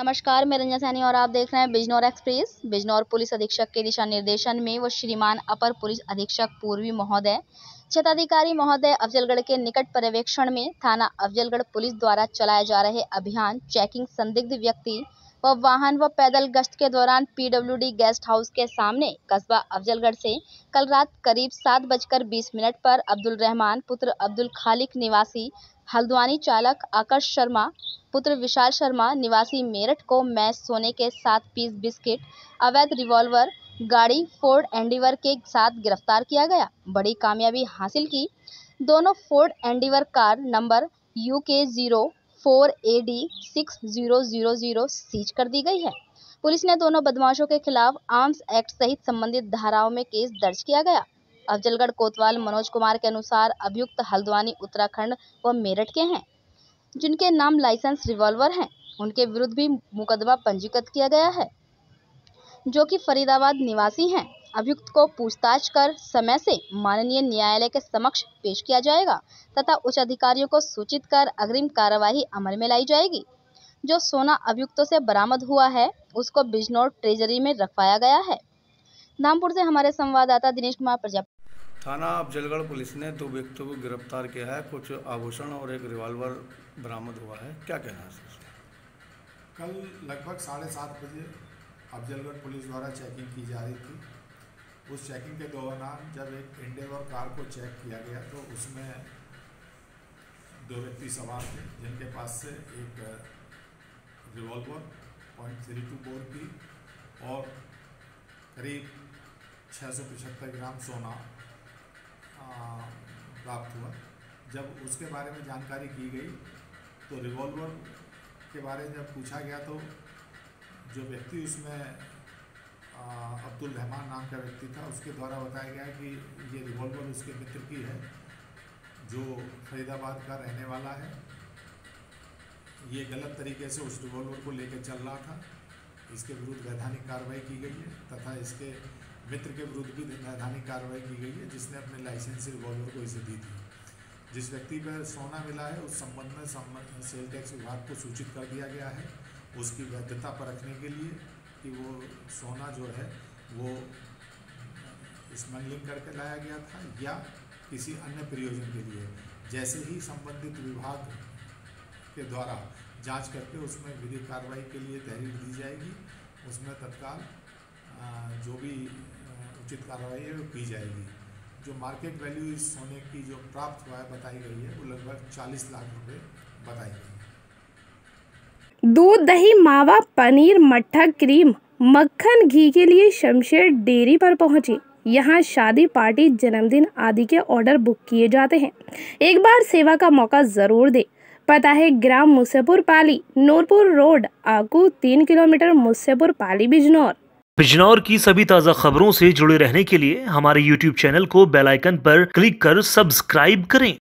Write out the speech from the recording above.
नमस्कार, मैं रंजन सैनी और आप देख रहे हैं बिजनौर एक्सप्रेस। बिजनौर पुलिस अधीक्षक के दिशा निर्देशन में वो श्रीमान अपर पुलिस अधीक्षक पूर्वी महोदय क्षेत्राधिकारी महोदय अफजलगढ़ के निकट पर्यवेक्षण में थाना अफजलगढ़ पुलिस द्वारा चलाए जा रहे अभियान, चेकिंग संदिग्ध व्यक्ति व वाहन व पैदल गश्त के दौरान पीडब्ल्यूडी गेस्ट हाउस के सामने कस्बा अफजलगढ़ से कल रात करीब सात बजकर बीस मिनट पर अब्दुल रहमान, पुत्र अब्दुल खालिक निवासी हल्द्वानी चालक आकर्ष शर्मा, पुत्र विशाल शर्मा निवासी मेरठ को मैच सोने के सात पीस बिस्किट, अवैध रिवॉल्वर, गाड़ी फोर्ड एंडीवर के साथ गिरफ़्तार किया गया। बड़ी कामयाबी हासिल की। दोनों Ford Endeavour car number U K zero four A D six zero zero zero seize कर दी गई है। पुलिस ने दोनों बदमाशों के खिलाफ आर्म्स एक्ट सहित संबंधित धाराओं में केस दर्ज किया गया। अफजलगढ़ कोतवाल मनोज कुमार के अनुसार अभियुक्त हल्द्वानी, उत्तराखंड व मेरठ के हैं, जिनके नाम लाइसेंस रिवॉल्वर हैं। उनके विरुद्ध भी मुकदमा पंजीकृत किया गया है, जो कि फरीदाबाद निवासी हैं। अभियुक्त को पूछताछ कर समय से माननीय न्यायालय के समक्ष पेश किया जाएगा तथा उच्च अधिकारियों को सूचित कर अग्रिम कार्यवाही अमल में लाई जाएगी। जो सोना अभियुक्तों से बरामद हुआ है उसको बिजनौर ट्रेजरी में रखवाया गया है। धामपुर से हमारे संवाददाता दिनेश कुमार प्रजापति थाना अफजलगढ़ पुलिस ने दो व्यक्तियों को गिरफ़्तार किया है। कुछ आभूषण और एक रिवॉल्वर बरामद हुआ है। क्या कहना है सर कल लगभग साढ़े सात बजे अफजलगढ़ पुलिस द्वारा चेकिंग की जा रही थी। उस चेकिंग के दौरान जब एक इंडेवर कार को चेक किया गया तो उसमें दो व्यक्ति सवार थे, जिनके पास से एक revolver point three two bore की और करीब छः सौ पचहत्तर ग्राम सोना प्राप्त हुआ। जब उसके बारे में जानकारी की गई तो रिवॉल्वर के बारे में जब पूछा गया तो जो व्यक्ति उसमें अब्दुल रहमान नाम का व्यक्ति था। उसके द्वारा बताया गया कि ये रिवॉल्वर उसके मित्र की है, जो फरीदाबाद का रहने वाला है। ये गलत तरीके से उस रिवॉल्वर को लेकर चल रहा था। इसके विरुद्ध वैधानिक कार्रवाई की गई है तथा इसके मित्र के विरुद्ध भी वैधानिक कार्रवाई की गई है, जिसने अपने लाइसेंस रिवॉल्वर को इसे दी थी। जिस व्यक्ति पर सोना मिला है, उस संबंध में सेल टैक्स विभाग को सूचित कर दिया गया है उसकी वैधता पर रखने के लिए। कि वो सोना जो है, वो स्मगलिंग करके लाया गया था या किसी अन्य प्रयोजन के लिए। जैसे ही संबंधित विभाग के द्वारा जाँच करके उसमें विधिक कार्रवाई के लिए तहरीर दी जाएगी, उसमें तत्काल जो भी उचित कार्रवाई है वो की जाएगी। जो मार्केट वैल्यू इस सोने की जो प्राप्त हुआ है, बताई गई है, वो लगभग 40 लाख रुपए बताई गई है। दूध, दही, मावा, पनीर, मट्ठा, क्रीम, मक्खन, घी के लिए शमशेर डेयरी पर पहुँचे। यहाँ शादी, पार्टी, जन्मदिन आदि के ऑर्डर बुक किए जाते हैं। एक बार सेवा का मौका ज़रूर दे। पता है, ग्राम मुसेपुर पाली, नूरपुर रोड, आकू, तीन किलोमीटर मुसेपुर पाली, बिजनौर। बिजनौर की सभी ताज़ा खबरों से जुड़े रहने के लिए हमारे यूट्यूब चैनल को बेल आइकन पर क्लिक कर सब्सक्राइब करें।